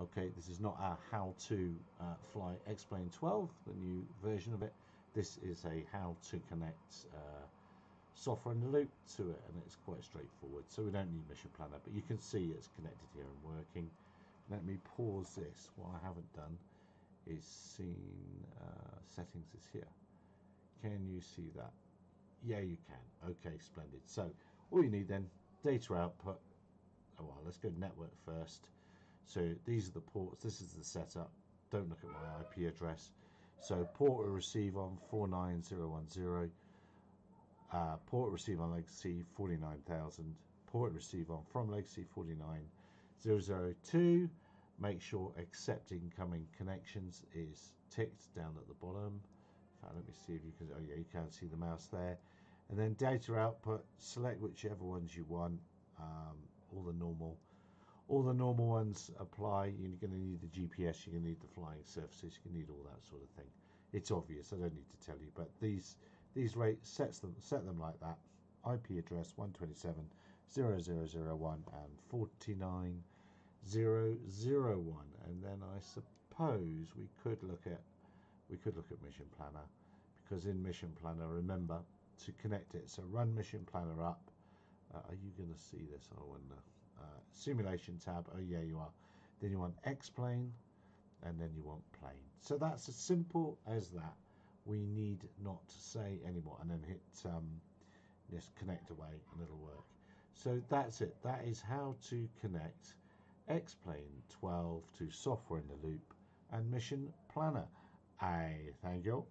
Okay, this is not our how to uh, fly X-Plane 12, the new version of it. This is a how to connect uh, software in the loop to it, and it's quite straightforward. So we don't need Mission Planner, but you can see it's connected here and working. Let me pause this. What I haven't done is seen uh, settings is here. Can you see that? Yeah, you can. Okay, splendid. So all you need then, data output. Oh, well, let's go network first. So these are the ports. This is the setup. Don't look at my IP address. So port will receive on 49010. Uh, port receive on legacy 49000. Port receive on from legacy 49002. Make sure accept incoming connections is ticked down at the bottom. Let me see if you can. Oh yeah, you can see the mouse there. And then data output. Select whichever ones you want. Um, all the normal all the normal ones apply. You're going to need the GPS, you're going to need the flying surfaces, you need all that sort of thing. It's obvious, I don't need to tell you, but these these rates sets them set them like that. IP address 127.0001 and 49.001, and then I suppose we could look at we could look at Mission Planner because in Mission Planner, remember to connect it. So run Mission Planner up. Uh, are you going to see this? I wonder uh, simulation tab. Oh yeah, you are. Then you want X-plane, and then you want plane. So that's as simple as that. We need not to say anymore, and then hit um, this connect away, and it'll work. So that's it. That is how to connect X-plane 12 to software in the loop and mission planner. I thank you.